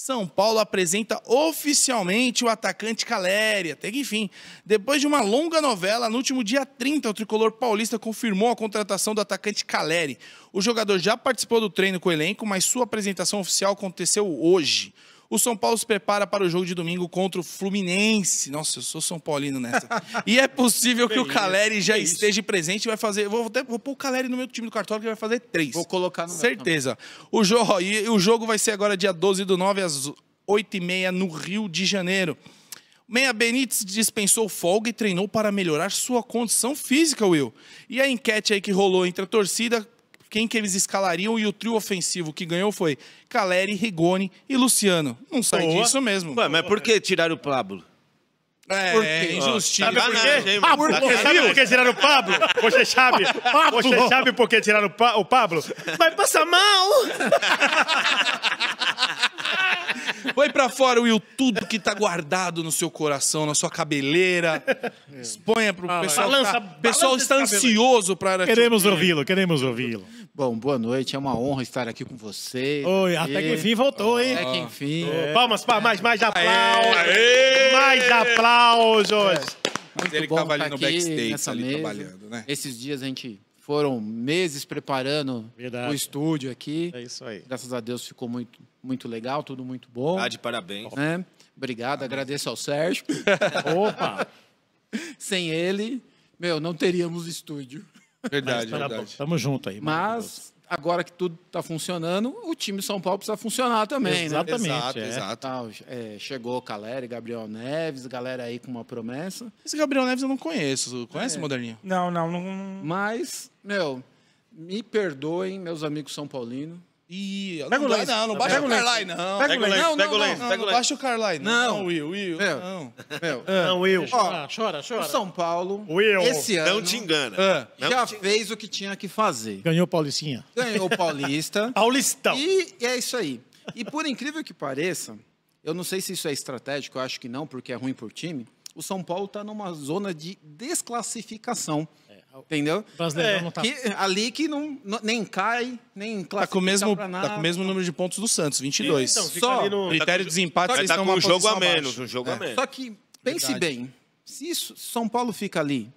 São Paulo apresenta oficialmente o atacante Caleri. Até que enfim, depois de uma longa novela, no último dia 30, o tricolor paulista confirmou a contratação do atacante Caleri. O jogador já participou do treino com o elenco, mas sua apresentação oficial aconteceu hoje. O São Paulo se prepara para o jogo de domingo contra o Fluminense. Nossa, eu sou São Paulino nessa. e é possível que o Caleri já esteja presente e vai fazer. Vou, até, vou pôr o Caleri no meu time do cartório que vai fazer três. Vou colocar no Certeza. O jogo, e o jogo vai ser agora dia 12 do 9 às 8h30 no Rio de Janeiro. Meia Benítez dispensou folga e treinou para melhorar sua condição física, Will. E a enquete aí que rolou entre a torcida quem que eles escalariam e o trio ofensivo que ganhou foi Caleri, Rigoni e Luciano. Não sai Boa. disso mesmo. Ué, mas por que tiraram o Pablo? É, Por quê? é injustiça. Sabe por quê? Sacanagem, hein, Ah, por quê? Sabe por que tiraram o Pablo? Você sabe? Você sabe por que tiraram o, Pa- o Pablo? Vai passar mal! Põe pra fora, Will, tudo que tá guardado no seu coração, na sua cabeleira. Exponha pro pessoal. Balança- tá- o pessoal balança está ansioso para Queremos ouvi-lo, queremos ouvi-lo. Bom, boa noite. É uma honra estar aqui com você. Oi, até que enfim voltou, hein? Até que enfim. Palmas, palmas, mais, mais aplausos! Mais aplausos! Muito Ele bom tava estar ali no aqui backstage, nessa ali mesa. trabalhando, né? Esses dias a gente foram meses preparando Verdade. o estúdio aqui. É isso aí. Graças a Deus ficou muito, muito legal, tudo muito bom. Tá de parabéns. né? Obrigado, agradeço ao Sérgio. Opa! Sem ele, meu, não teríamos estúdio. Verdade, Tá bom, verdade. tamo junto aí. Mas agora que tudo está funcionando, o time São Paulo precisa funcionar também, né? Exatamente, Exato, é. exato. Tal, é, chegou Caleri, Gabriel Neves, galera aí com uma promessa. Esse Gabriel Neves eu não conheço. Conhece, Moderninho? Não, não, não. Mas, meu, me perdoem, meus amigos são paulinos. Ih, Pega não, o não, não baixa Pega o. Carlyle, não. Pega Pega o lenço, Não, pega o não, lenço, Não, não baixa o Carlyle, não. Não. Não, Will, Will, Meu. não. Meu, Não, Will. Chora, chora, o. São Paulo, Will. esse ano, Não te engana. Ah, Não já te- fez o que tinha que fazer. Ganhou Paulicinha. Ganhou o Paulista. Paulistão. E é isso aí. E por incrível que pareça, eu não sei se isso é estratégico, eu acho que não, porque é ruim por time. O São Paulo está numa zona de desclassificação. Entendeu? O brasileirão não tá. Que, ali que não, nem cai, nem classifica tá com o mesmo, pra nada. tá com o mesmo número de pontos do Santos, 22. Então, fica Só ali no... Critério de desempate, Vai eles estar estão com uma um jogo a menos, um jogo a menos. Só que pense Verdade. bem, se isso, São Paulo fica ali,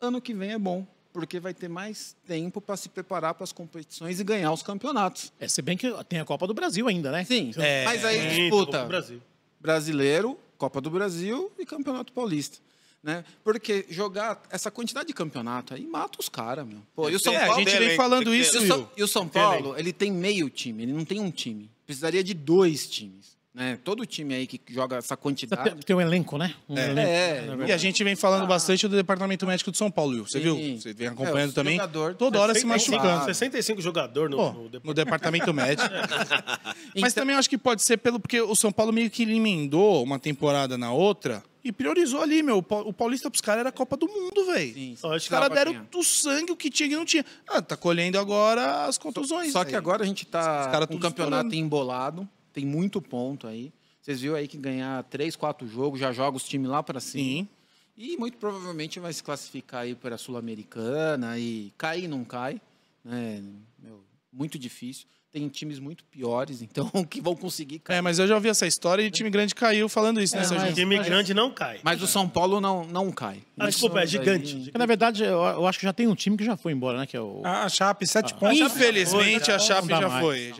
ano que vem é bom, porque vai ter mais tempo para se preparar para as competições e ganhar os campeonatos. É, se bem que tem a Copa do Brasil ainda, né? Sim, É, mas aí disputa Brasil. brasileiro, Copa do Brasil e Campeonato Paulista. Né? Porque jogar essa quantidade de campeonato aí mata os caras, meu. Pô, e o São É, a Paulo. gente tem vem falando isso. E o. São, e o São Paulo, ele tem meio time, ele não tem um time. Precisaria de dois times. Né? Todo time aí que joga essa quantidade. Tem, tem um elenco, né? Um elenco. É, E a gente vem falando bastante do departamento médico de São Paulo, Will. Você Sim. viu? Você vem acompanhando É, também. jogador- Toda hora se 65, machucando. 65 jogadores no, Pô, no no departamento. departamento médico. Mas Então- também acho que pode ser pelo porque o São Paulo meio que emendou uma temporada na outra e priorizou ali, meu. O Pa- O Paulista pros caras era a Copa do Mundo, velho. Os caras deram o sangue, o que tinha e o que não tinha. Ah, tá colhendo agora as contusões. Só que velho. agora a gente Os tá caras com o campeonato estourando. embolado, tem muito ponto aí. Vocês viram aí que ganhar três, quatro jogos, já joga os times lá para cima. Sim. E muito provavelmente vai se classificar aí para a Sul-Americana e cair não cai. Né? Meu, muito difícil. Tem times muito piores, então, que vão conseguir cair. É, mas eu já ouvi essa história e time grande caiu falando isso, né, É, Sérgio? mas- Time grande não cai. Mas o São Paulo não, não cai. Ah, desculpa, é gigante. daí- na verdade, eu, eu acho que já tem um time que já foi embora, né? Que é o. A Chape, sete pontos. Infelizmente, a Chape já foi.